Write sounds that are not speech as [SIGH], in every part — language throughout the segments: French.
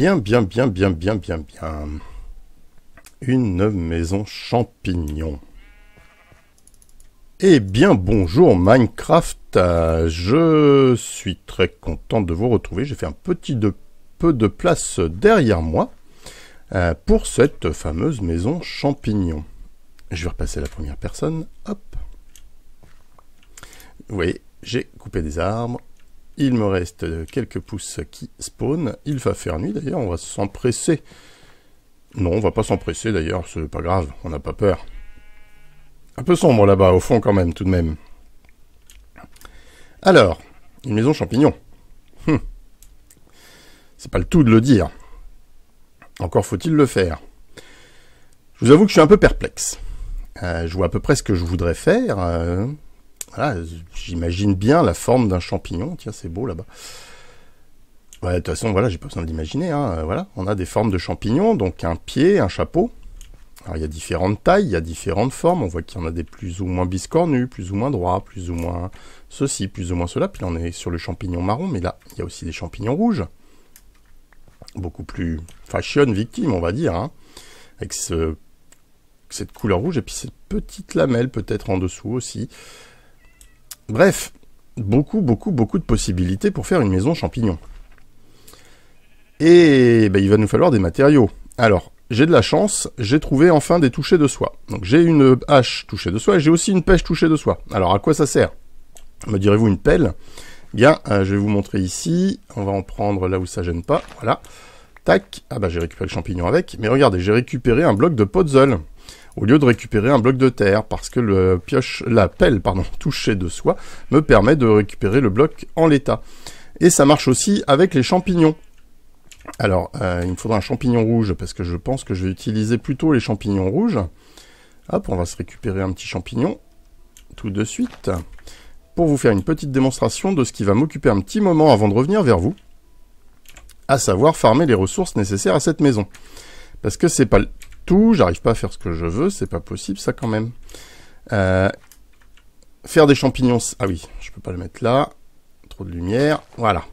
Bien, bien, bien, bien, bien, bien, bien. Une maison champignon. Eh bien, bonjour Minecraft. Je suis très content de vous retrouver. J'ai fait un petit peu de place derrière moi euh, pour cette fameuse maison champignon. Je vais repasser la première personne. Hop. Vous voyez, j'ai coupé des arbres. Il me reste quelques pousses qui spawnent. Il va faire nuit d'ailleurs, on va s'empresser. Non, on va pas s'empresser d'ailleurs, c'est pas grave, on n'a pas peur. Un peu sombre là-bas, au fond quand même, tout de même. Alors, une maison champignon. Hum. C'est pas le tout de le dire. Encore faut-il le faire. Je vous avoue que je suis un peu perplexe. Euh, je vois à peu près ce que je voudrais faire. Euh, voilà, j'imagine bien la forme d'un champignon. Tiens, c'est beau là-bas. de toute façon, voilà, j'ai pas besoin de l'imaginer. Hein. Euh, voilà, on a des formes de champignons, donc un pied, un chapeau. Alors, il y a différentes tailles, il y a différentes formes. On voit qu'il y en a des plus ou moins biscornus, plus ou moins droits, plus ou moins ceci, plus ou moins cela. Puis là, on est sur le champignon marron, mais là, il y a aussi des champignons rouges. Beaucoup plus fashion victime, on va dire. Hein. avec ce, cette couleur rouge et puis cette petite lamelle peut-être en dessous aussi. Bref, beaucoup, beaucoup, beaucoup de possibilités pour faire une maison champignon. Et ben, il va nous falloir des matériaux. Alors, j'ai de la chance, j'ai trouvé enfin des touchés de soie. Donc j'ai une hache touchée de soie et j'ai aussi une pêche touchée de soie. Alors à quoi ça sert? Me direz-vous une pelle? Bien, euh, je vais vous montrer ici. On va en prendre là où ça gêne pas. Voilà. Tac. Ah bah j'ai récupéré le champignon avec. Mais regardez, j'ai récupéré un bloc de puzzle au lieu de récupérer un bloc de terre, parce que la pelle pardon, [LAUGHS] touchée de soie me permet de récupérer le bloc en l'état. Et ça marche aussi avec les champignons. Alors, euh, il me faudra un champignon rouge, parce que je pense que je vais utiliser plutôt les champignons rouges. Hop, on va se récupérer un petit champignon, tout de suite, pour vous faire une petite démonstration de ce qui va m'occuper un petit moment avant de revenir vers vous, à savoir farmer les ressources nécessaires à cette maison. Parce que c'est pas j'arrive pas à faire ce que je veux, c'est pas possible ça quand même. Euh, faire des champignons, ah oui, je peux pas le mettre là, trop de lumière, voilà.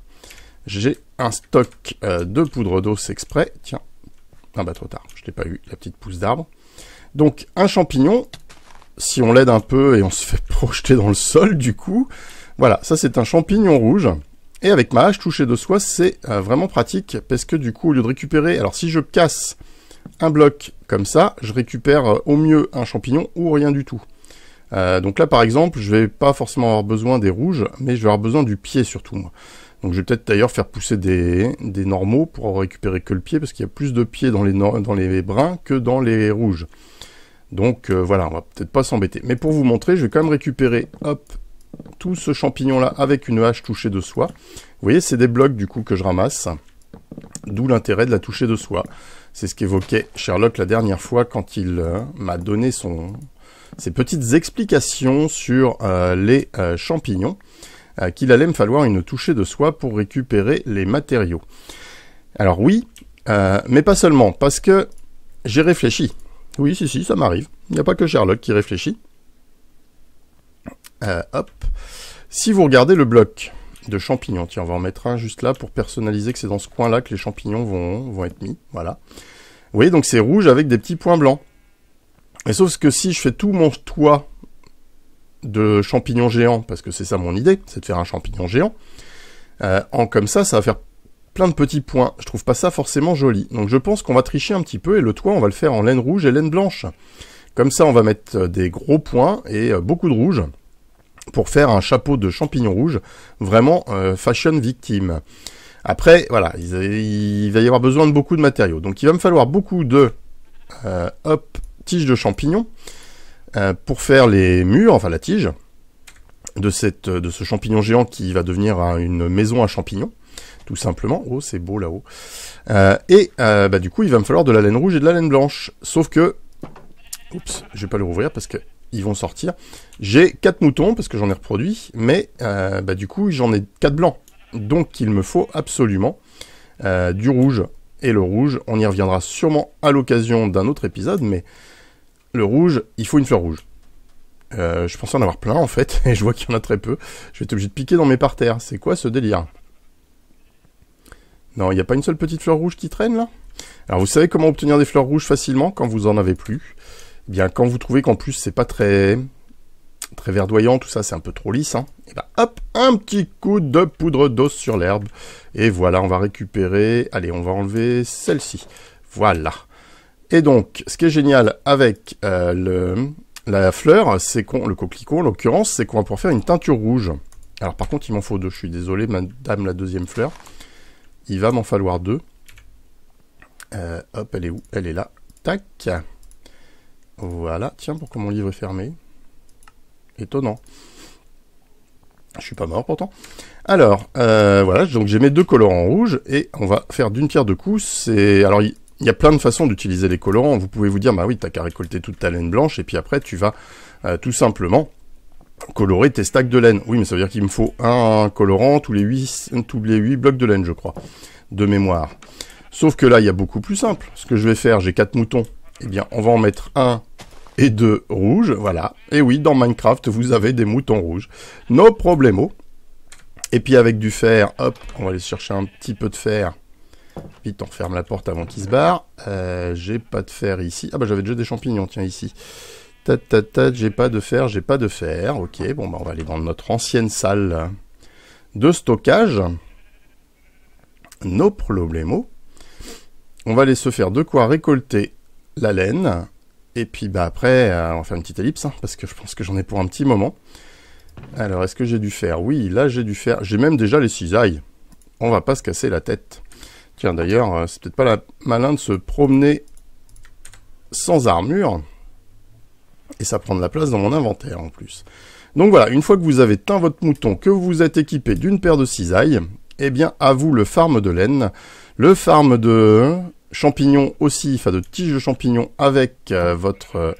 J'ai un stock euh, de poudre d'os exprès, tiens, ah bah trop tard, je l'ai pas eu, la petite pousse d'arbre. Donc un champignon, si on l'aide un peu et on se fait [LAUGHS] projeter dans le sol du coup, voilà, ça c'est un champignon rouge. Et avec ma hache touchée de soie, c'est euh, vraiment pratique parce que du coup, au lieu de récupérer, alors si je casse un bloc comme ça, je récupère euh, au mieux un champignon ou rien du tout. Euh, donc là, par exemple, je vais pas forcément avoir besoin des rouges, mais je vais avoir besoin du pied surtout, moi. Donc je vais peut-être d'ailleurs faire pousser des, normaux pour récupérer que le pied, parce qu'il y a plus de pieds dans les, dans les bruns que dans les rouges. Donc euh, voilà, on va peut-être pas s'embêter. Mais pour vous montrer, je vais quand même récupérer, hop, tout ce champignon-là avec une hache touchée de soie. Vous voyez, c'est des blocs du coup que je ramasse. D'où l'intérêt de la toucher de soie. C'est ce qu'évoquait Sherlock la dernière fois quand il euh, m'a donné ses petites explications sur euh, les euh, champignons, qu'il allait me falloir une touchée de soie pour récupérer les matériaux. Alors oui, mais pas seulement, parce que j'ai réfléchi. Oui, si, si, ça m'arrive. Il n'y a pas que Sherlock qui réfléchit. hop. Si vous regardez le bloc de champignons. Tiens, on va en mettre un juste là pour personnaliser que c'est dans ce coin-là que les champignons vont, vont être mis. Voilà. Vous voyez, donc c'est rouge avec des petits points blancs. Et sauf que si je fais tout mon toit de champignons géants, parce que c'est ça mon idée, c'est de faire un champignon géant, euh, en comme ça, ça va faire plein de petits points. Je trouve pas ça forcément joli. Donc je pense qu'on va tricher un petit peu et le toit, on va le faire en laine rouge et laine blanche. Comme ça, on va mettre des gros points et euh, beaucoup de rouge pour faire un chapeau de champignons rouges, vraiment euh, fashion victime. Après, voilà, il, va y avoir besoin de beaucoup de matériaux. Donc il va me falloir beaucoup de euh, tiges de champignons euh, pour faire les murs, enfin la tige, de, cette, de ce champignon géant qui va devenir une maison à champignons, tout simplement. Oh, c'est beau là-haut. et bah, du coup, il va me falloir de la laine rouge et de la laine blanche. Sauf que... Oups, je vais pas le rouvrir parce que ils vont sortir. J'ai 4 moutons parce que j'en ai reproduit, mais euh, bah, du coup j'en ai 4 blancs. Donc il me faut absolument euh, du rouge. Et le rouge, on y reviendra sûrement à l'occasion d'un autre épisode, mais le rouge, il faut une fleur rouge. Euh, je pensais en avoir plein en fait, [LAUGHS] et je vois qu'il y en a très peu. Je vais être obligé de piquer dans mes parterres. C'est quoi ce délire? Non, il n'y a pas une seule petite fleur rouge qui traîne là? Alors vous savez comment obtenir des fleurs rouges facilement quand vous en avez plus? Bien quand vous trouvez qu'en plus c'est pas très très verdoyant, tout ça c'est un peu trop lisse, hein, et ben hop, un petit coup de poudre d'os sur l'herbe. Et voilà, on va récupérer, allez on va enlever celle-ci. Voilà. Et donc, ce qui est génial avec euh, la fleur, c'est qu'on, le coquelicot en l'occurrence, c'est qu'on va pouvoir faire une teinture rouge. Alors par contre, il m'en faut deux, je suis désolé, madame la deuxième fleur. Il va m'en falloir deux. Euh, hop, elle est où? Elle est là. Tac. Voilà. Tiens, pourquoi mon livre est fermé? Étonnant. Je suis pas mort pourtant. Alors, euh, voilà, donc j'ai mes deux colorants rouges et on va faire d'une pierre deux coups. C'est alors il y, a plein de façons d'utiliser les colorants. Vous pouvez vous dire, bah oui, t'as qu'à récolter toute ta laine blanche et puis après tu vas euh, tout simplement colorer tes stacks de laine. Oui, mais ça veut dire qu'il me faut un colorant tous les 8, tous les 8 blocs de laine, je crois, de mémoire. Sauf que là, il y a beaucoup plus simple. Ce que je vais faire, j'ai quatre moutons. Eh bien, on va en mettre un et deux rouges, voilà. Et oui, dans Minecraft, vous avez des moutons rouges. No problemo. Et puis avec du fer, hop, on va aller chercher un petit peu de fer. Vite, on ferme la porte avant qu'il se barre. Euh, j'ai pas de fer ici. Ah bah j'avais déjà des champignons, tiens, ici. Tat, j'ai pas de fer, j'ai pas de fer. Ok, bon, bah, on va aller dans notre ancienne salle de stockage. No problemo. On va aller se faire de quoi récolter la laine. Et puis bah après, euh, on va faire une petite ellipse, hein, parce que je pense que j'en ai pour un petit moment. Alors, est-ce que j'ai du fer Oui, là j'ai du fer. J'ai même déjà les cisailles. On va pas se casser la tête. Tiens, d'ailleurs, euh, c'est peut-être pas la malin de se promener sans armure. Et ça prend de la place dans mon inventaire en plus. Donc voilà, une fois que vous avez teint votre mouton, que vous êtes équipé d'une paire de cisailles, eh bien à vous le farm de laine, le farm de champignons aussi, enfin de tiges de champignons avec euh, votre euh,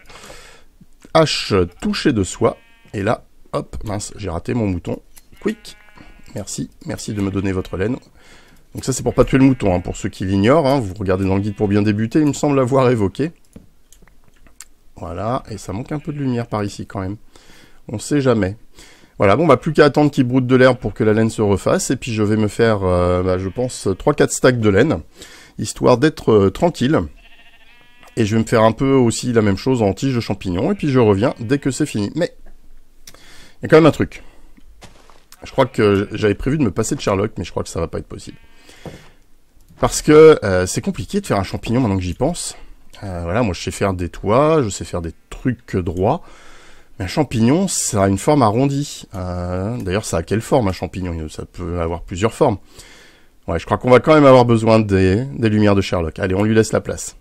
hache touchée de soie. Et là, hop, mince, j'ai raté mon mouton. Quick, merci, merci de me donner votre laine. Donc ça c'est pour pas tuer le mouton, hein, pour ceux qui l'ignorent, hein. vous regardez dans le guide pour bien débuter, il me semble l'avoir évoqué. Voilà, et ça manque un peu de lumière par ici quand même. On sait jamais. Voilà, bon bah plus qu'à attendre qu'il broute de l'herbe pour que la laine se refasse, et puis je vais me faire, euh, bah, je pense, 3-4 stacks de laine, histoire d'être euh, tranquille. Et je vais me faire un peu aussi la même chose en tige de champignons, et puis je reviens dès que c'est fini. Mais, il y a quand même un truc. Je crois que j'avais prévu de me passer de Sherlock, mais je crois que ça va pas être possible. Parce que euh, c'est compliqué de faire un champignon maintenant que j'y pense. Euh, voilà, moi je sais faire des toits, je sais faire des trucs droits. Mais un champignon, ça a une forme arrondie. D'ailleurs, ça a quelle forme un champignon? Ça peut avoir plusieurs formes. Ouais, je crois qu'on va quand même avoir besoin des, des lumières de Sherlock. Allez, on lui laisse la place.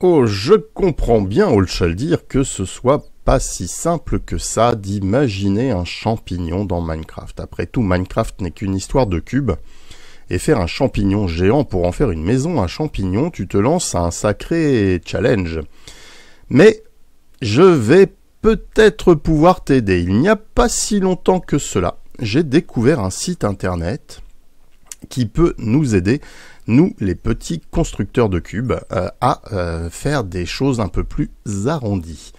Oh, je comprends bien, le dire, que ce soit pas si simple que ça d'imaginer un champignon dans Minecraft. Après tout, Minecraft n'est qu'une histoire de cubes et faire un champignon géant pour en faire une maison à champignons, tu te lances à un sacré challenge. Mais je vais peut-être pouvoir t'aider. Il n'y a pas si longtemps que cela, j'ai découvert un site internet qui peut nous aider, nous les petits constructeurs de cubes, euh, à euh, faire des choses un peu plus arrondies.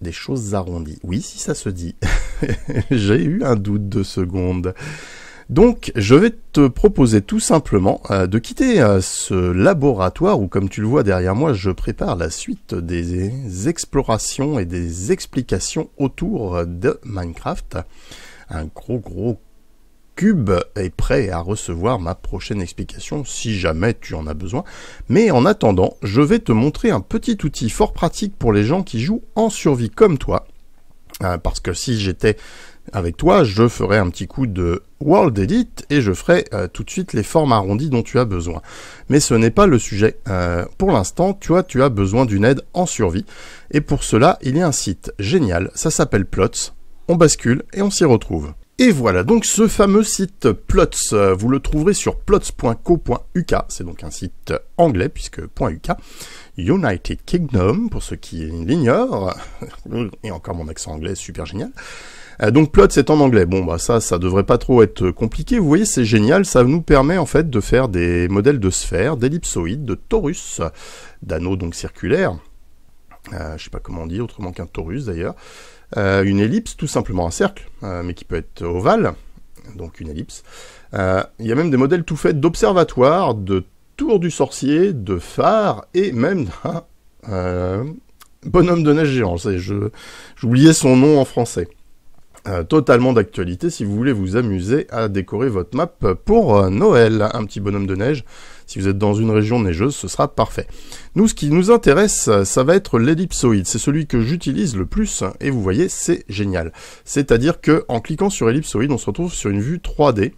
Des choses arrondies. Oui, si ça se dit. [LAUGHS] j'ai eu un doute de seconde. Donc, je vais te proposer tout simplement euh, de quitter ce laboratoire où, comme tu le vois derrière moi, je prépare la suite des explorations et des explications autour de Minecraft. Un gros gros cube est prêt à recevoir ma prochaine explication si jamais tu en as besoin. Mais en attendant, je vais te montrer un petit outil fort pratique pour les gens qui jouent en survie comme toi. Euh, parce que si j'étais avec toi, je ferai un petit coup de World Edit et je ferai euh, tout de suite les formes arrondies dont tu as besoin. Mais ce n'est pas le sujet. Euh, pour l'instant, tu tu as besoin d'une aide en survie. Et pour cela, il y a un site génial, ça s'appelle Plots. On bascule et on s'y retrouve. Et voilà, donc ce fameux site Plots, euh, vous le trouverez sur plots.co.uk, c'est donc un site anglais puisque .uk, United Kingdom, pour ceux qui l'ignorent, [LAUGHS] et encore mon accent anglais super génial. Euh, donc plot c'est en anglais. Bon bah ça ça devrait pas trop être compliqué. Vous voyez c'est génial, ça nous permet en fait de faire des modèles de sphères, d'ellipsoïdes, de torus, d'anneaux donc circulaires. Euh, je sais pas comment on dit autrement qu'un torus d'ailleurs. Euh, une ellipse, tout simplement un cercle, mais qui peut être ovale. donc une ellipse. Euh, il y a même des modèles tout faits d'observatoires, de tour du sorcier, de phare et même d'un euh, bonhomme de neige géant. J'oubliais son nom en français. Euh, totalement d'actualité si vous voulez vous amuser à décorer votre map pour euh, Noël. Un petit bonhomme de neige. Si vous êtes dans une région neigeuse, ce sera parfait. Nous, ce qui nous intéresse, ça va être l'ellipsoïde. C'est celui que j'utilise le plus et vous voyez, c'est génial. C'est-à-dire que en cliquant sur ellipsoïde, on se retrouve sur une vue 3D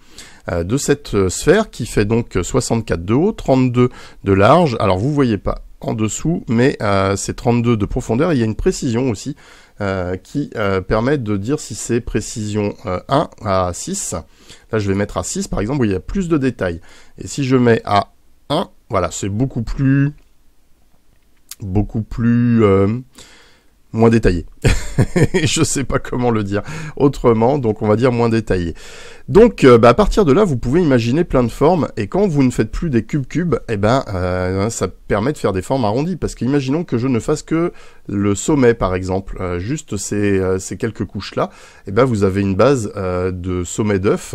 euh, de cette sphère qui fait donc 64 de haut, 32 de large. Alors vous voyez pas en dessous, mais c'est 32 de profondeur. il y a une précision aussi euh, qui euh, permet de dire si c'est précision 1 euh, à 6. Là, je vais mettre à 6, par exemple, où il y a plus de détails. Et si je mets à 1, voilà, c'est beaucoup plus... beaucoup plus moins détaillé. [LAUGHS] je sais pas comment le dire autrement, donc on va dire moins détaillé. Donc euh, bah, à partir de là, vous pouvez imaginer plein de formes, et quand vous ne faites plus des cubes-cubes, eh ben euh, ça permet de faire des formes arrondies, parce qu'imaginons que je ne fasse que le sommet par exemple, euh, juste ces, quelques couches-là, eh ben vous avez une base de sommet d'œuf,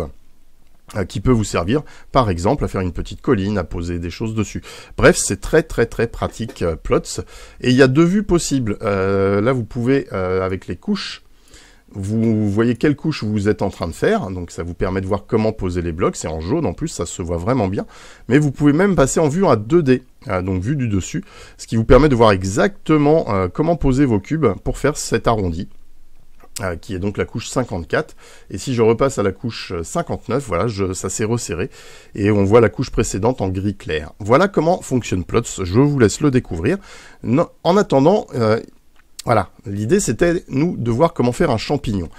qui peut vous servir, par exemple, à faire une petite colline, à poser des choses dessus. Bref, c'est très très très pratique euh, Plots. Et il y a deux vues possibles. Euh, là, vous pouvez, avec les couches, vous voyez quelle couche vous êtes en train de faire, donc ça vous permet de voir comment poser les blocs, c'est en jaune en plus, ça se voit vraiment bien, mais vous pouvez même passer en vue à 2D, donc vue du dessus, ce qui vous permet de voir exactement comment poser vos cubes pour faire cet arrondi. Euh, qui est donc la couche 54. Et si je repasse à la couche 59, voilà, ça s'est resserré. Et on voit la couche précédente en gris clair. Voilà comment fonctionne Plots. Je vous laisse le découvrir. en attendant, euh, voilà, l'idée c'était, nous, de voir comment faire un champignon.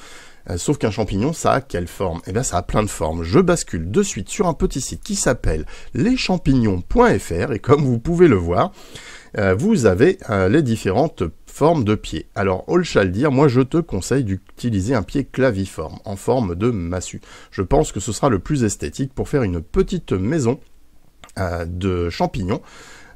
Euh, sauf qu'un champignon, ça a quelle forme? Eh bien, ça a plein de formes. Je bascule de suite sur un petit site qui s'appelle leschampignons.fr et comme vous pouvez le voir, vous avez les différentes de pied. Alors, all shall dire, moi je te conseille d'utiliser un pied claviforme, en forme de massue. Je pense que ce sera le plus esthétique pour faire une petite maison euh, de champignons.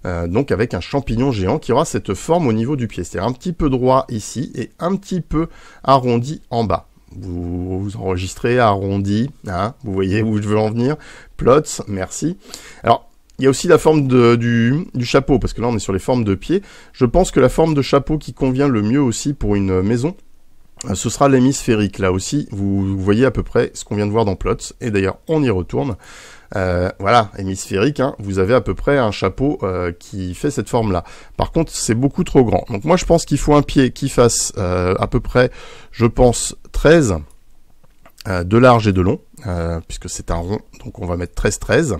Euh, donc avec un champignon géant qui aura cette forme au niveau du pied. C'est-à-dire un petit peu droit ici et un petit peu arrondi en bas. Vous, vous enregistrez arrondi, hein, vous voyez où je veux en venir. Plots, merci. Alors, il y a aussi la forme du, chapeau, parce que là on est sur les formes de pieds. Je pense que la forme de chapeau qui convient le mieux aussi pour une maison, euh, ce sera l'hémisphérique. Là aussi, vous, voyez à peu près ce qu'on vient de voir dans Plots. Et d'ailleurs, on y retourne. Euh, voilà, hémisphérique, hein. vous avez à peu près un chapeau euh, qui fait cette forme-là. Par contre, c'est beaucoup trop grand. Donc moi, je pense qu'il faut un pied qui fasse à peu près, je pense, 13 de large et de long, puisque c'est un rond. Donc on va mettre 13-13.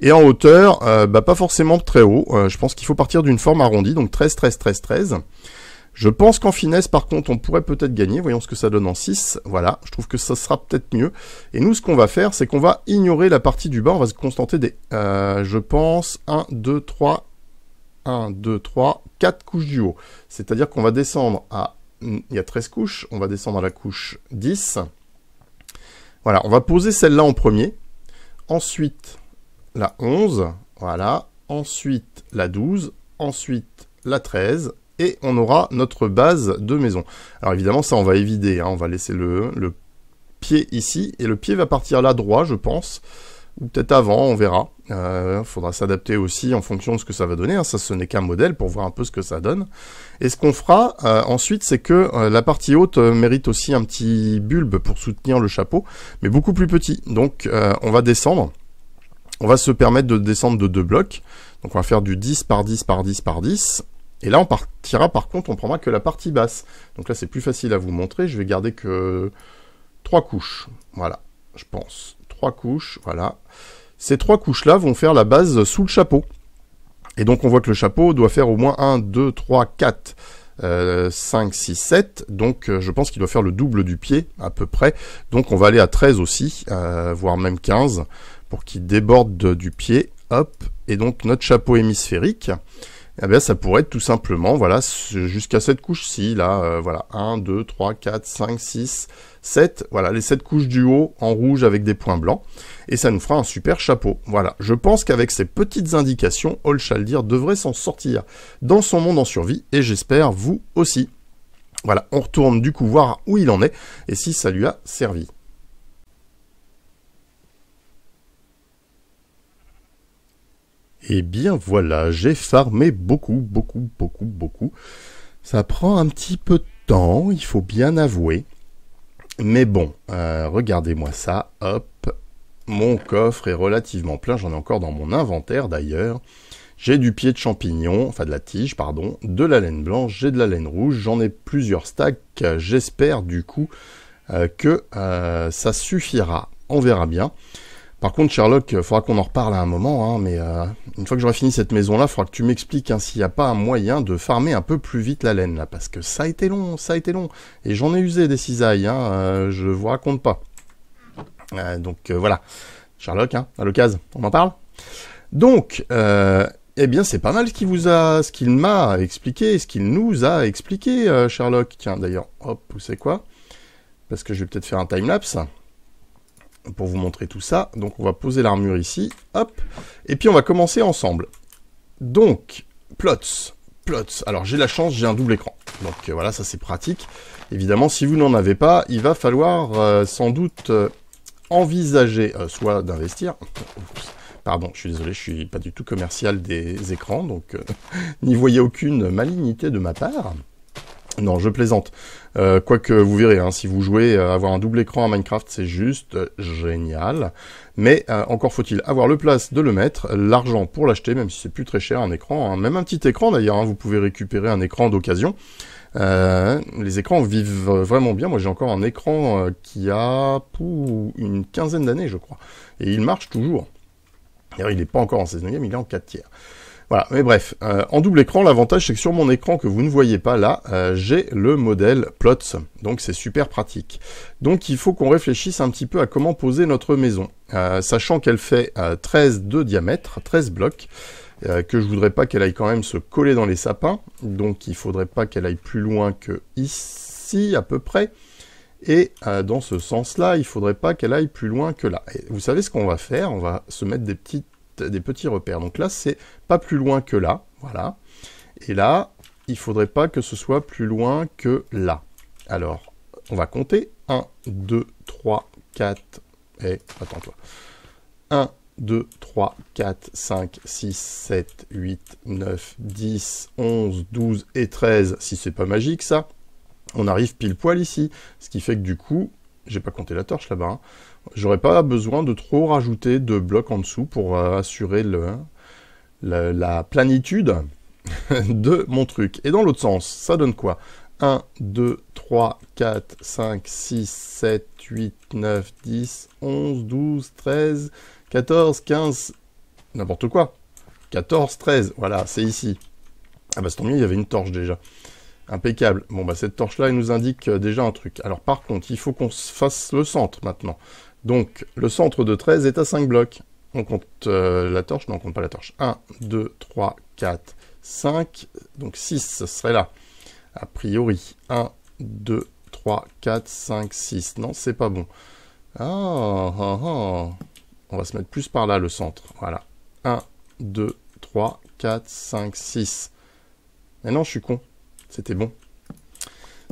Et en hauteur, euh, bah, pas forcément très haut. Euh, je pense qu'il faut partir d'une forme arrondie, donc 13, 13, 13, 13. Je pense qu'en finesse, par contre, on pourrait peut-être gagner. Voyons ce que ça donne en 6. Voilà, je trouve que ça sera peut-être mieux. Et nous, ce qu'on va faire, c'est qu'on va ignorer la partie du bas. On va se contenter des, euh, je pense, 1, 2, 3, 1, 2, 3, 4 couches du haut. C'est-à-dire qu'on va descendre à... Il y a 13 couches. On va descendre à la couche 10. Voilà, on va poser celle-là en premier. Ensuite, la 11, voilà, ensuite la 12, ensuite la 13, et on aura notre base de maison. Alors évidemment, ça, on va évider, hein. on va laisser le, pied ici, et le pied va partir là droit, je pense, ou peut-être avant, on verra. Il euh, faudra s'adapter aussi en fonction de ce que ça va donner, hein. ça ce n'est qu'un modèle pour voir un peu ce que ça donne. Et ce qu'on fera euh, ensuite, c'est que euh, la partie haute mérite aussi un petit bulbe pour soutenir le chapeau, mais beaucoup plus petit. Donc on va descendre, on va se permettre de descendre de deux blocs. Donc on va faire du 10 par 10 par 10 par 10. Et là, on partira, par contre, on prendra que la partie basse. Donc là, c'est plus facile à vous montrer. Je vais garder que trois couches. Voilà, je pense. Trois couches, voilà. Ces trois couches-là vont faire la base sous le chapeau. Et donc, on voit que le chapeau doit faire au moins 1, 2, 3, 4, 5, 6, 7. Donc, euh, je pense qu'il doit faire le double du pied, à peu près. Donc, on va aller à 13 aussi, euh, voire même 15 pour qu'il déborde du pied, hop, et donc notre chapeau hémisphérique, eh bien, ça pourrait être tout simplement, voilà, jusqu'à cette couche-ci, là, euh, voilà, 1, 2, 3, 4, 5, 6, 7, voilà, les 7 couches du haut en rouge avec des points blancs, et ça nous fera un super chapeau. Voilà, je pense qu'avec ces petites indications, All devrait s'en sortir dans son monde en survie, et j'espère vous aussi. Voilà, on retourne du coup voir où il en est, et si ça lui a servi. Et eh bien voilà, j'ai farmé beaucoup, beaucoup, beaucoup, beaucoup. Ça prend un petit peu de temps, il faut bien avouer. Mais bon, euh, regardez-moi ça, hop. Mon coffre est relativement plein, j'en ai encore dans mon inventaire d'ailleurs. J'ai du pied de champignon, enfin de la tige, pardon, de la laine blanche, j'ai de la laine rouge, j'en ai plusieurs stacks. J'espère du coup euh, que euh, ça suffira. On verra bien. Par contre, Sherlock, il faudra qu'on en reparle à un moment, hein, mais euh, une fois que j'aurai fini cette maison-là, il faudra que tu m'expliques hein, s'il n'y a pas un moyen de farmer un peu plus vite la laine, là, parce que ça a été long, ça a été long. Et j'en ai usé des cisailles, hein, euh, je vous raconte pas. Euh, donc voilà. Sherlock, hein, à l'occasion, on en parle Donc, eh bien, c'est pas mal ce qu'il vous a, ce qu'il m'a expliqué, ce qu'il nous a expliqué, Sherlock. Tiens, d'ailleurs, hop, vous savez quoi? Parce que je vais peut-être faire un time-lapse pour vous montrer tout ça. Donc on va poser l'armure ici, hop, et puis on va commencer ensemble. Donc, plots, plots. Alors j'ai la chance, j'ai un double écran. Donc euh, voilà, ça c'est pratique. Évidemment, si vous n'en avez pas, il va falloir euh, sans doute euh, envisager soit d'investir. Pardon, je suis désolé, je suis pas du tout commercial des écrans, donc [LAUGHS] n'y voyez aucune malignité de ma part. Non, je plaisante. Euh, quoique vous verrez, hein, si vous jouez, euh, avoir un double écran à Minecraft, c'est juste euh, génial. Mais encore faut-il avoir le place de le mettre, l'argent pour l'acheter, même si c'est plus très cher un écran, hein. même un petit écran d'ailleurs, hein, vous pouvez récupérer un écran d'occasion. les écrans vivent vraiment bien. Moi, j'ai encore un écran qui a une quinzaine d'années, je crois, et il marche toujours. D'ailleurs, il n'est pas encore en 16 e il est en 4 tiers. Voilà, mais bref, euh, en double écran, l'avantage c'est que sur mon écran que vous ne voyez pas là, euh, j'ai le modèle Plots, donc c'est super pratique. Donc il faut qu'on réfléchisse un petit peu à comment poser notre maison, euh, sachant qu'elle fait 13 de diamètre, 13 blocs, que je voudrais pas qu'elle aille quand même se coller dans les sapins, donc il faudrait pas qu'elle aille plus loin que ici à peu près, et dans ce sens-là, il faudrait pas qu'elle aille plus loin que là. Et vous savez ce qu'on va faire? On va se mettre des petites des petits repères. Donc là, c'est pas plus loin que là, voilà. Et là, il faudrait pas que ce soit plus loin que là. Alors, on va compter. 1, 2, 3, 4, et attends-toi. 1, 2, 3, 4, 5, 6, 7, 8, 9, 10, 11, 12 et 13, si c'est pas magique ça, on arrive pile poil ici. Ce qui fait que du coup, j'ai pas compté la torche là-bas, hein. J'aurais pas besoin de trop rajouter de blocs en dessous pour euh, assurer la planitude [LAUGHS] de mon truc. Et dans l'autre sens, ça donne quoi? 1, 2, 3, 4, 5, 6, 7, 8, 9, 10, 11, 12, 13, 14, 15, n'importe quoi. 14, 13, voilà, c'est ici. Ah bah c'est tant mieux, il y avait une torche déjà. Impeccable. Bon bah cette torche là, elle nous indique euh, déjà un truc. Alors par contre, il faut qu'on fasse le centre maintenant. Donc, le centre de 13 est à 5 blocs. On compte euh, la torche, non, on compte pas la torche. 1, 2, 3, 4, 5. Donc 6, ce serait là. A priori, 1, 2, 3, 4, 5, 6. Non, c'est pas bon. Ah, ah, ah. On va se mettre plus par là, le centre. Voilà. 1, 2, 3, 4, 5, 6. Mais non, je suis con. C'était bon.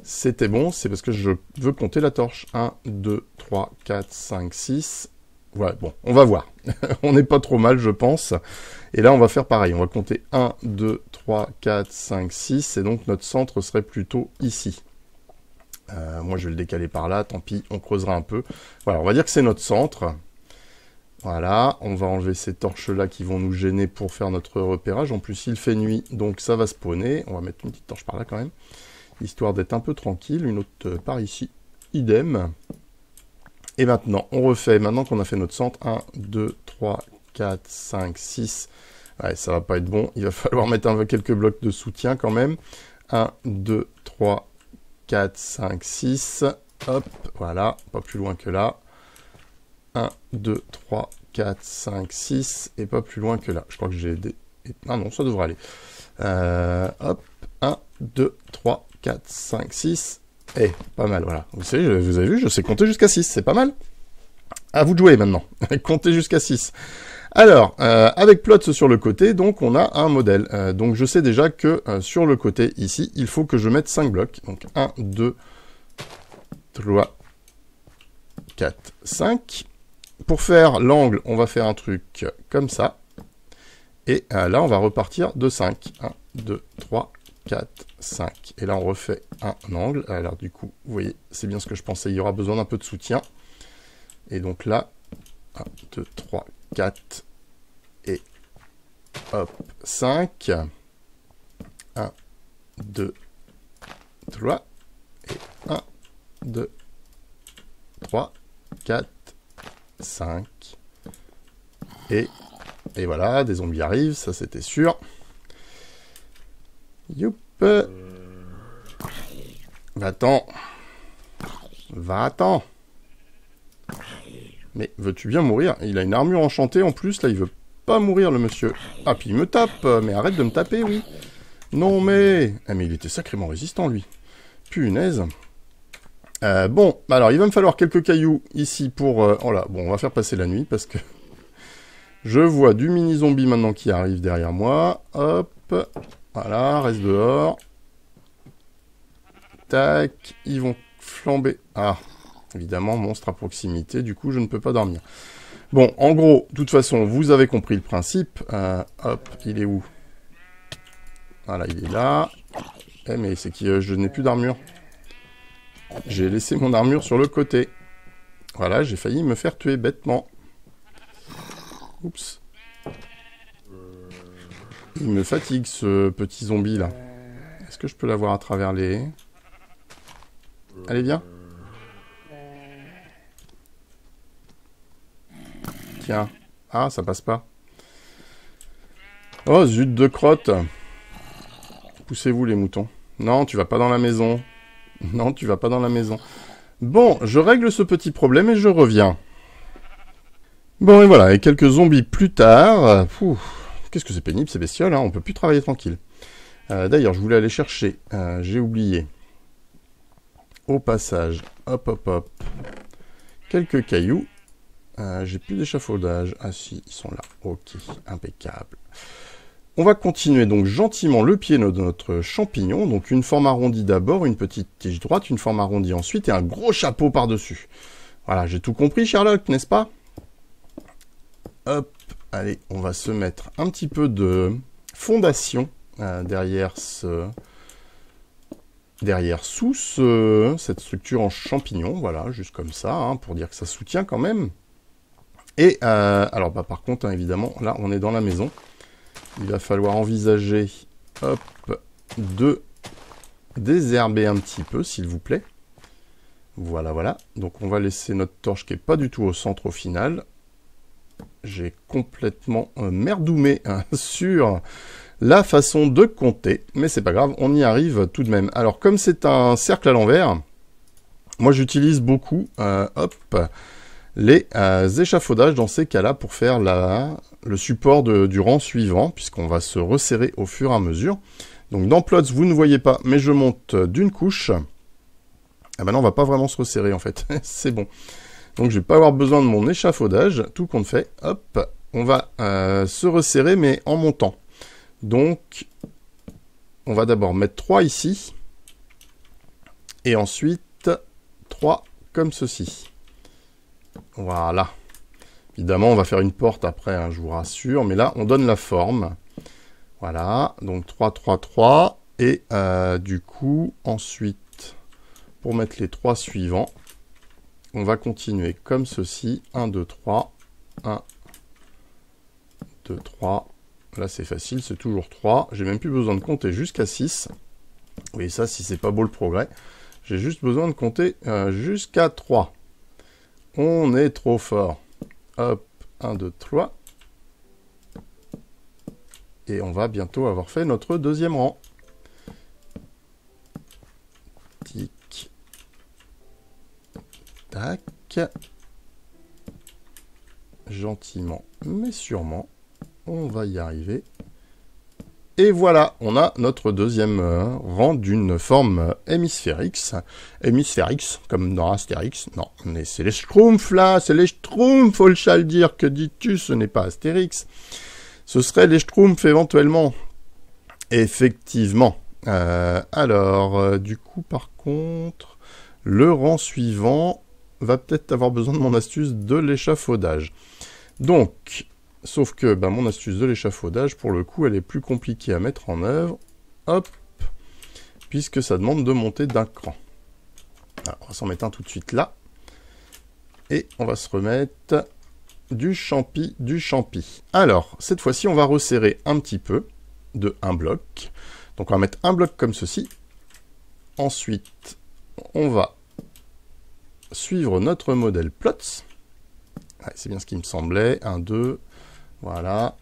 C'était bon, c'est parce que je veux compter la torche. 1, 2, 3, 4, 5, 6. Voilà, bon, on va voir. [LAUGHS] on n'est pas trop mal, je pense. Et là, on va faire pareil. On va compter 1, 2, 3, 4, 5, 6. Et donc, notre centre serait plutôt ici. Euh, moi, je vais le décaler par là. Tant pis, on creusera un peu. Voilà, on va dire que c'est notre centre. Voilà, on va enlever ces torches-là qui vont nous gêner pour faire notre repérage. En plus, il fait nuit, donc ça va spawner. On va mettre une petite torche par là quand même histoire d'être un peu tranquille. Une autre par ici, idem. Et maintenant, on refait, maintenant qu'on a fait notre centre, 1, 2, 3, 4, 5, 6. Ouais, ça va pas être bon. Il va [LAUGHS] falloir mettre un, quelques blocs de soutien quand même. 1, 2, 3, 4, 5, 6. Hop, voilà, pas plus loin que là. 1, 2, 3, 4, 5, 6. Et pas plus loin que là. Je crois que j'ai des... Ah non, ça devrait aller. Euh, hop, 1, 2, 3, 4, 5, 6. Eh, pas mal, voilà. Vous savez, vous avez vu, je sais compter jusqu'à 6, c'est pas mal. À vous de jouer maintenant. [LAUGHS] Comptez jusqu'à 6. Alors, euh, avec plots sur le côté, donc on a un modèle. Euh, donc je sais déjà que euh, sur le côté ici, il faut que je mette 5 blocs. Donc 1, 2, 3, 4, 5. Pour faire l'angle, on va faire un truc comme ça. Et là, on va repartir de 5. 1, 2, 3, 4, 5. Et là, on refait un angle. Alors du coup, vous voyez, c'est bien ce que je pensais. Il y aura besoin d'un peu de soutien. Et donc là, 1, 2, 3, 4. Et hop, 5. 1, 2, 3. Et 1, 2, 3, 4, 5. Et, voilà, des zombies arrivent, ça c'était sûr. Youp. Va-t'en. Va-t'en. Mais veux-tu bien mourir? Il a une armure enchantée en plus, là il veut pas mourir le monsieur. Ah puis il me tape, mais arrête de me taper, oui. Non mais... Ah mais il était sacrément résistant lui. Punaise. Euh, bon, alors il va me falloir quelques cailloux ici pour... Euh, oh là, bon, on va faire passer la nuit parce que... [LAUGHS] Je vois du mini-zombie maintenant qui arrive derrière moi. Hop, voilà, reste dehors. Tac, ils vont flamber. Ah, évidemment, monstre à proximité, du coup je ne peux pas dormir. Bon, en gros, de toute façon, vous avez compris le principe. Euh, hop, il est où? Voilà, il est là. Eh mais c'est que je n'ai plus d'armure. J'ai laissé mon armure sur le côté. Voilà, j'ai failli me faire tuer bêtement. Oups. Il me fatigue ce petit zombie là. Est-ce que je peux l'avoir à travers les... Allez, viens. Tiens. Ah, ça passe pas. Oh, zut de crotte. Poussez-vous les moutons. Non, tu vas pas dans la maison. Non, tu vas pas dans la maison. Bon, je règle ce petit problème et je reviens. Bon, et voilà, et quelques zombies plus tard... Qu'est-ce que c'est pénible, ces bestioles, hein, on peut plus travailler tranquille. Euh, d'ailleurs, je voulais aller chercher, euh, j'ai oublié. Au passage, hop, hop, hop, quelques cailloux. Euh, j'ai plus d'échafaudage. Ah si, ils sont là. Ok, impeccable. On va continuer donc gentiment le pied de notre champignon. Donc une forme arrondie d'abord, une petite tige droite, une forme arrondie ensuite et un gros chapeau par-dessus. Voilà, j'ai tout compris Sherlock, n'est-ce pas? Hop, allez, on va se mettre un petit peu de fondation euh, derrière. Derrière sous cette structure en champignon, voilà, juste comme ça, hein, pour dire que ça soutient quand même. Et euh, alors, bah, par contre, hein, évidemment, là, on est dans la maison il va falloir envisager de désherber un petit peu, s'il vous plaît. Voilà, voilà. Donc on va laisser notre torche qui n'est pas du tout au centre au final. J'ai complètement merdoumé hein, [LAUGHS] sur la façon de compter. Mais c'est pas grave, on y arrive tout de même. Alors comme c'est un cercle à l'envers, moi j'utilise beaucoup euh, hop, les euh, échafaudages dans ces cas-là pour faire la, le support du rang suivant, puisqu'on va se resserrer au fur et à mesure. Donc dans Plots, vous ne voyez pas, mais je monte d'une couche. Ah ben non, on va pas vraiment se resserrer en fait, [LAUGHS] c'est bon. Donc je vais pas avoir besoin de mon échafaudage, tout compte fait. Hop, on va euh, se resserrer, mais en montant. Donc, on va d'abord mettre 3 ici. Et ensuite, 3 comme ceci. Voilà. Évidemment, on va faire une porte après, hein, je vous rassure. Mais là, on donne la forme. Voilà, donc 3, 3, 3. Et euh, du coup, ensuite, pour mettre les trois suivants, on va continuer comme ceci. 1, 2, 3. 1, 2, 3. Là, c'est facile, c'est toujours 3. J'ai même plus besoin de compter jusqu'à 6. Oui, ça, si c'est pas beau le progrès. J'ai juste besoin de compter euh, jusqu'à 3. On est trop fort. Hop, 1, 2, 3. Et on va bientôt avoir fait notre deuxième rang. Tic. Tac. Gentiment, mais sûrement, on va y arriver. Et voilà, on a notre deuxième euh, rang d'une forme hémisphérix. Hémisphérix, comme dans Astérix. Non, mais c'est les Schtroumpfs là, c'est les Schtroumpfs, dire. Que dis-tu, ce n'est pas Astérix. Ce serait les Schtroumpfs éventuellement. Effectivement. Euh, alors, euh, du coup, par contre, le rang suivant va peut-être avoir besoin de mon astuce de l'échafaudage. Donc, Sauf que bah, mon astuce de l'échafaudage, pour le coup, elle est plus compliquée à mettre en œuvre. Hop Puisque ça demande de monter d'un cran. on va s'en mettre un tout de suite là. Et on va se remettre du champi, du champi. Alors, cette fois-ci, on va resserrer un petit peu de un bloc. Donc on va mettre un bloc comme ceci. Ensuite, on va suivre notre modèle plots. c'est bien ce qui me semblait. 1, 2, voilà.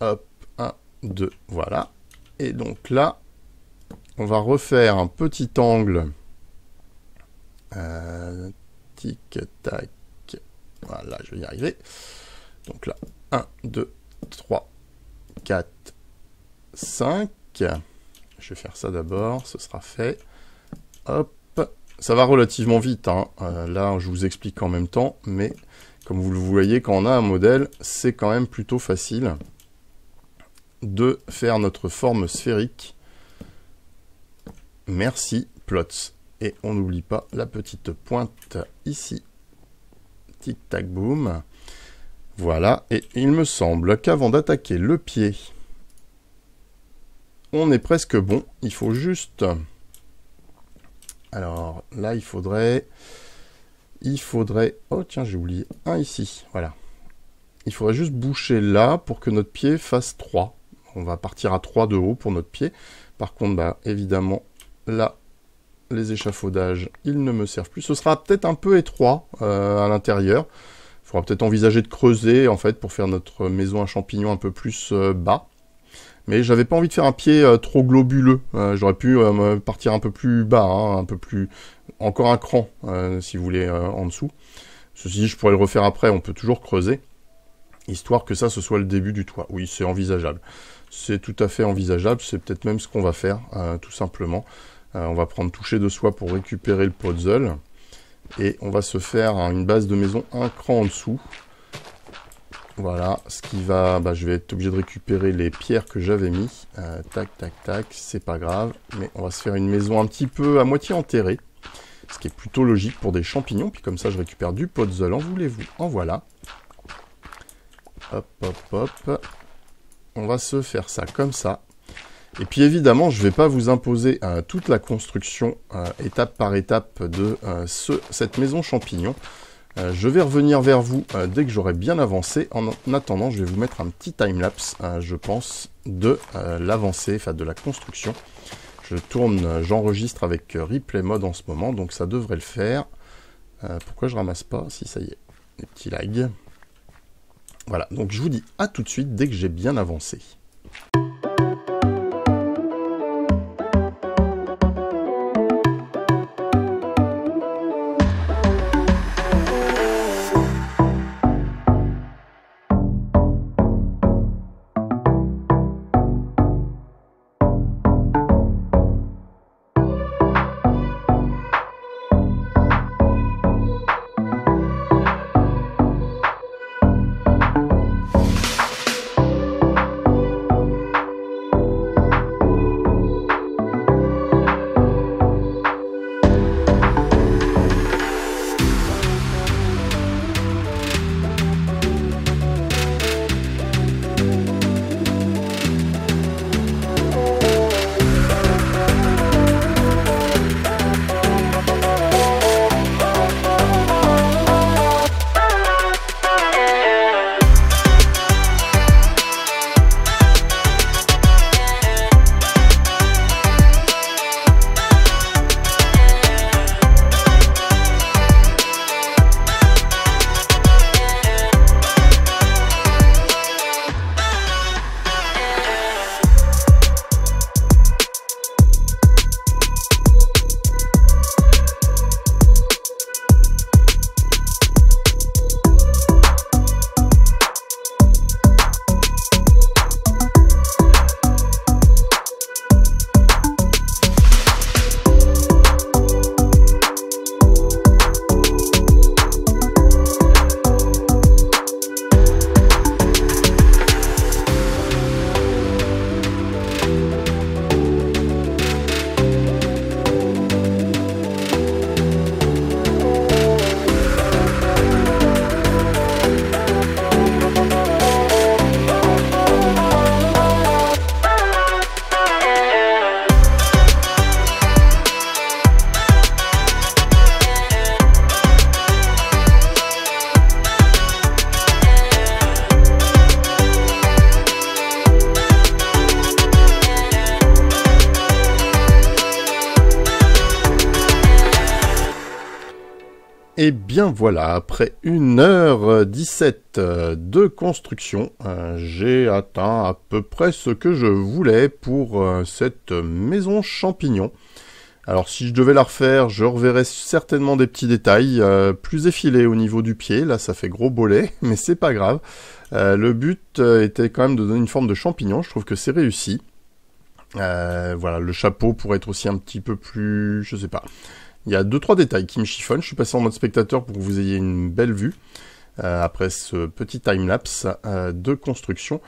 Hop, 1, 2, voilà. Et donc là, on va refaire un petit angle. Euh, tic, tac. Voilà, je vais y arriver. Donc là, 1, 2, 3, 4, 5. Je vais faire ça d'abord, ce sera fait. Hop, ça va relativement vite. Hein. Euh, là, je vous explique en même temps, mais comme vous le voyez, quand on a un modèle, c'est quand même plutôt facile de faire notre forme sphérique. Merci, plots. Et on n'oublie pas la petite pointe ici. Tic-tac, boum. Voilà, et il me semble qu'avant d'attaquer le pied, on est presque bon. Il faut juste... Alors là, il faudrait... Il faudrait... Oh tiens, j'ai oublié un ici. Voilà. Il faudrait juste boucher là pour que notre pied fasse 3. On va partir à 3 de haut pour notre pied. Par contre, bah, évidemment, là, les échafaudages, ils ne me servent plus. Ce sera peut-être un peu étroit euh, à l'intérieur. Il faudra peut-être envisager de creuser, en fait, pour faire notre maison à champignons un peu plus euh, bas. Mais j'avais pas envie de faire un pied euh, trop globuleux. J'aurais pu partir un peu plus bas, hein, un peu plus... Encore un cran, si vous voulez, en dessous. Ceci, je pourrais le refaire après, on peut toujours creuser. Histoire que ça, ce soit le début du toit. Oui, c'est envisageable. C'est tout à fait envisageable, c'est peut-être même ce qu'on va faire, tout simplement. Euh, on va prendre toucher de soie pour récupérer le puzzle. Et on va se faire une base de maison un cran en dessous. Voilà, ce qui va... Bah, je vais être obligé de récupérer les pierres que j'avais mis. Euh, tac, tac, tac, c'est pas grave. Mais on va se faire une maison un petit peu à moitié enterrée. Ce qui est plutôt logique pour des champignons. Puis comme ça, je récupère du puzzle. En voulez-vous? En voilà. Hop, hop, hop. On va se faire ça comme ça. Et puis évidemment, je ne vais pas vous imposer euh, toute la construction euh, étape par étape de cette maison champignon. Je vais revenir vers vous dès que j'aurai bien avancé. En attendant, je vais vous mettre un petit timelapse, je pense, de l'avancée, enfin de la construction. Je tourne, j'enregistre avec replay mode en ce moment, donc ça devrait le faire. pourquoi je ramasse pas Si ça y est, des petits lags. Voilà, donc je vous dis à tout de suite dès que j'ai bien avancé. Voilà, après 1h17 euh, de construction, euh, j'ai atteint à peu près ce que je voulais pour euh, cette maison champignon. Alors si je devais la refaire, je reverrais certainement des petits détails plus effilés au niveau du pied. Là, ça fait gros bolet, [LAUGHS] mais c'est pas grave. le but était quand même de donner une forme de champignon. Je trouve que c'est réussi. voilà, le chapeau pourrait être aussi un petit peu plus, je sais pas, il y a deux trois détails qui me chiffonnent. Je suis passé en mode spectateur pour que vous ayez une belle vue euh, après ce petit time-lapse euh, de construction.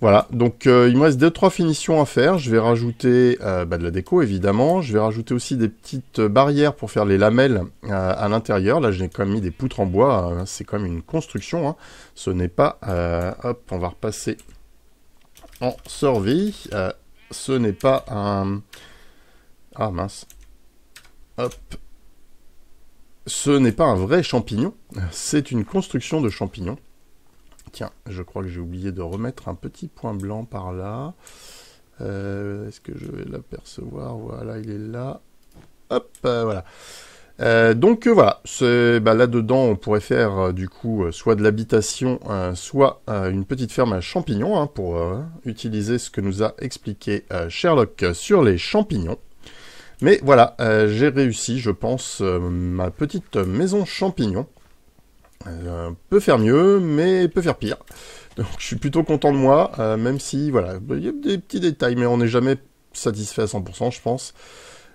Voilà, donc euh, il me reste deux trois finitions à faire. Je vais rajouter bah, de la déco évidemment. Je vais rajouter aussi des petites barrières pour faire les lamelles à l'intérieur. Là, j'ai quand même mis des poutres en bois. Hein. C'est quand même une construction. Hein. Ce n'est pas. hop, on va repasser en survie. ce n'est pas un. Ah mince. Hop. Ce n'est pas un vrai champignon, c'est une construction de champignon. Tiens, je crois que j'ai oublié de remettre un petit point blanc par là. Euh, est-ce que je vais l'apercevoir? Voilà, il est là. Hop, euh, voilà. Euh, donc voilà, bah, là-dedans on pourrait faire du coup soit de l'habitation, soit une petite ferme à champignons hein, pour utiliser ce que nous a expliqué Sherlock sur les champignons. Mais voilà, euh, j'ai réussi, je pense, euh, ma petite maison champignon. Euh, peut faire mieux, mais peut faire pire. Donc je suis plutôt content de moi, même si, voilà, il y a des petits détails, mais on n'est jamais satisfait à 100%, je pense.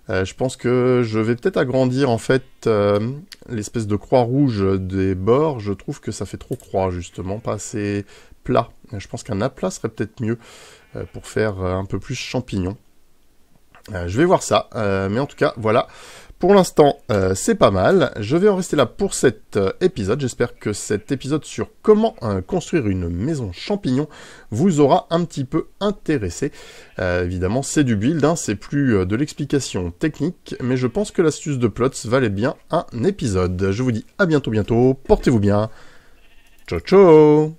je pense que je vais peut-être agrandir, en fait, l'espèce de croix rouge des bords. Je trouve que ça fait trop croix, justement, pas assez plat. Je pense qu'un aplat serait peut-être mieux pour faire un peu plus champignon. Euh, je vais voir ça, euh, mais en tout cas, voilà. Pour l'instant, euh, c'est pas mal. Je vais en rester là pour cet épisode. J'espère que cet épisode sur comment construire une maison champignon vous aura un petit peu intéressé. évidemment, c'est du build, hein, c'est plus de l'explication technique, mais je pense que l'astuce de plots valait bien un épisode. Je vous dis à bientôt, bientôt. Portez-vous bien. Ciao, ciao